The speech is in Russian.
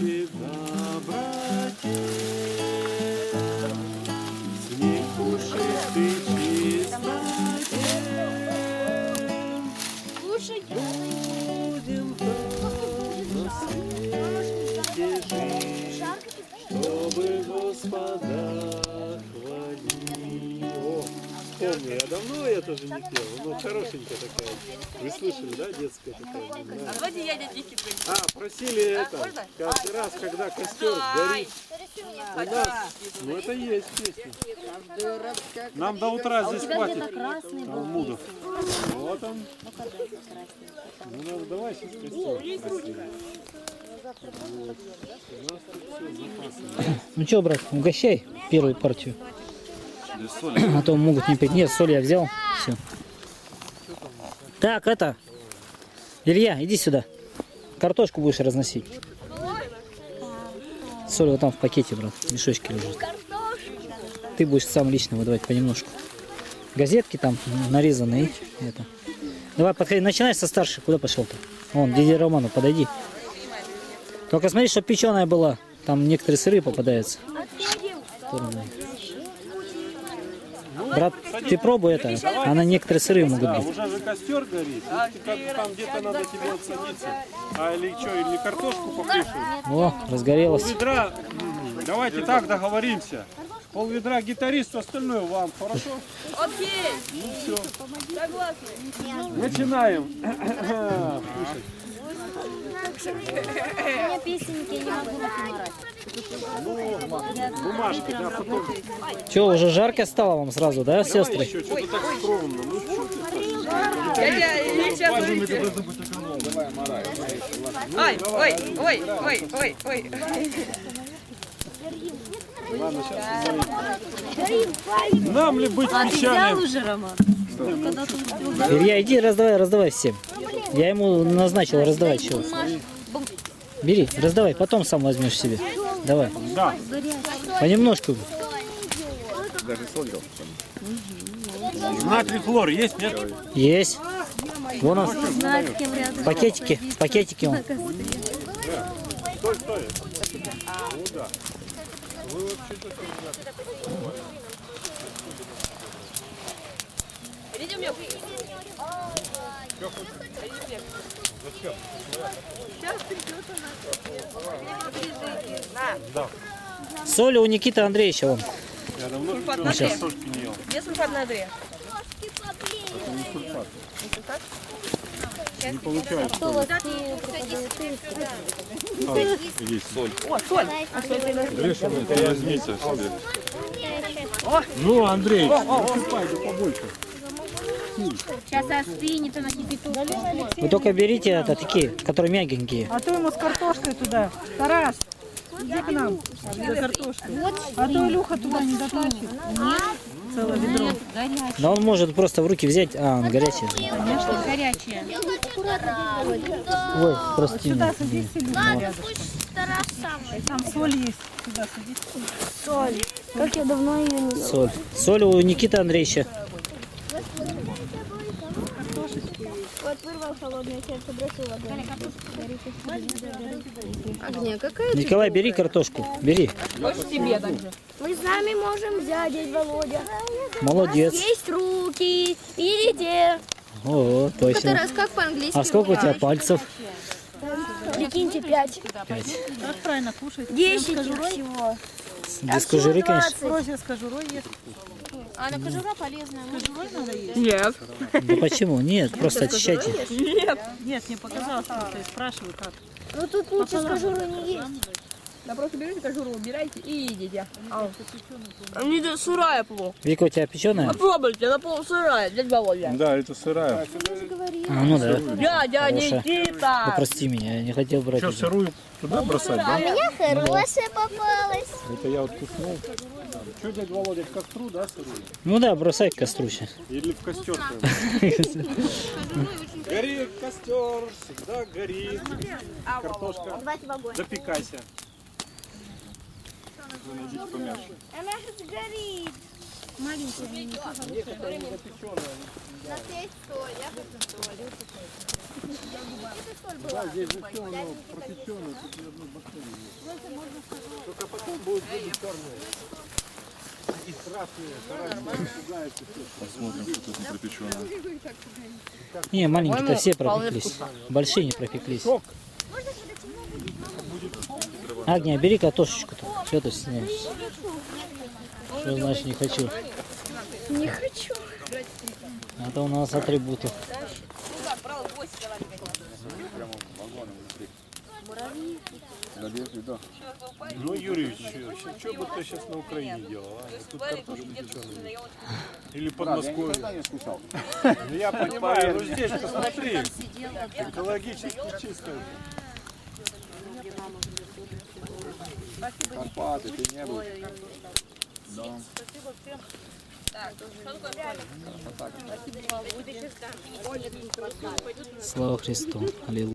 учит доброте. Снег пушистый чистоте. Будем там на свете жить, чтобы Господа вспомнил, я давно я тоже не пел, ну хорошенькая такая. Вы слышали, да, детская такая? Да. А давайте я дядя Ники прыгну. А, просили это, можно? каждый раз, когда костер горит. У нас, ну это есть песня. Нам до утра здесь хватит талмудов. Вот он. Ну надо, давай сейчас костер красивый. Ну что, брат, угощай первую партию. А то могут не пить. Нет, соль я взял. Все. Так, это. Илья, иди сюда. Картошку будешь разносить. Соль вот там в пакете, брат. В мешочке лежит. Ты будешь сам лично выдавать понемножку. Газетки там нарезанные. Это. Давай, подходи. Начинай со старших. Куда пошел-то? Вон, дяде Роману, подойди. Только смотри, чтобы печеная была. Там некоторые сыры попадаются. Стороны. Брат, ты пробуй это. А на некоторые сыры могут быть. уже же костер горит. Как там где-то надо тебе отсадиться. А или что, или картошку покушать? О, разгорелось. Пол ведра, м, давайте так договоримся. Пол ведра гитаристу, остальное вам, хорошо? Окей, Ну все, согласна. начинаем. Меня песенки, я не могу руки. Ну, бумажка, да, потом. Че, уже жарко стало вам сразу, да, сестры? еще, что-то так скромно. Ну, что ты. Ой, ой, ой, ой, ой, ой. Ладно, сейчас Нам ли быть печальным? уже, Роман? Илья, иди раздавай, раздавай всем. Я ему назначил раздавать чего. Бери, раздавай, потом сам возьмешь себе. Давай, Да. понемножку. Натрий хлор есть, нет? Есть. Вон он, пакетики, пакетики он. Стой, стой. Ну да. Вы вообще-то Мне. Соли у Никиты Андреевича вон. Я давно Сульфат всё, натрия. картошки не ел. Где сульфат натрия? Не получается. Кто вас не пропадает? Есть соль. О, соль. А соль это возьмите себе. Ну, Андрей, да побольше. Сейчас остынет, она кипяток. Вы только берите это такие, которые мягенькие. А то ему с картошкой туда. Тарас, иди к нам за картошкой. А то Илюха туда не дотащит. Целое ведро. Да он может просто в руки взять, а, он горячий. Конечно, горячая. Ой, прости Сюда меня. садись, Илюха. Там соль есть. Сюда садись. Как я давно ее не. Соль. Соль у Никиты Андреевича. Вот вырвал холодное сердце, бросил огонь. Огня, какая Николай, бери картошку. Бери. Больше тебе также. Мы с нами можем взять, дядь Володя. Молодец. Есть руки. Видите? О, точно. Тарас, как по-английски? А сколько у тебя пальцев? Прикиньте, пять. Пять. Как правильно кушать? Десять всего. Без кожуры, конечно. Проще с кожурой есть. А на кожура полезная. Кожурой надо есть? Нет. Да почему? Нет, просто очищайте. Нет. Нет, мне показалось, что я спрашиваю, как. Ну тут лучше с кожурой не есть. Да просто берите кожуру, убирайте и едите. А, не да, сырая плохо. Вика, у тебя печеная? Попробуйте, она полу сырая, дядя Володя. Да, это сырая. А, ну да. Дядя. Никита. Ну, прости меня, я не хотел брать. Что, сырую туда бросать, да? меня хорошая попалась. Это я вот куснул. Что, дядя Володя, в костру, да, сырую? Ну да, бросай к костру сейчас. Или в костер? Горит костер, всегда горит. Картошка, Давайте в огонь. запекайся. Найдите помягче. Она сгорит. Маленькая, не хорошая. На пять соль, я хочу соль. Да, здесь же все оно пропеченное, нет. Только потом будут зубы черные. И красные. Посмотрим, что тут не пропеченное. Не, маленькие-то все пропеклись. Большие не пропеклись. Агния, бери картошечку-то. Что ты снимаешь? Что значит не хочу? Не хочу. А то у нас атрибуты. Ну, Юрьевич, что бы ты сейчас на Украине делал, а? Тут картошку печеную. Или Подмосковье. Ну, я понимаю, но здесь посмотри. Экологически чисто. Карпаты, ты не был. Да. Слава Христу. Аллилуйя.